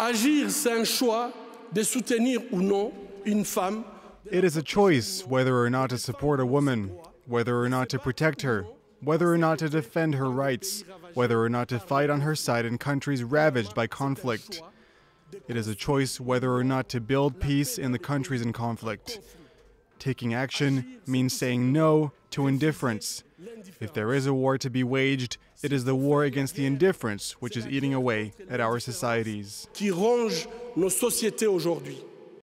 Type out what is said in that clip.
Agir, c'est un choix de soutenir ou non une femme. It is a choice whether or not to support a woman, whether or not to protect her, whether or not to defend her rights, whether or not to fight on her side in countries ravaged by conflict. It is a choice whether or not to build peace in the countries in conflict. Taking action means saying no to indifference. If there is a war to be waged, it is the war against the indifference which is eating away at our societies.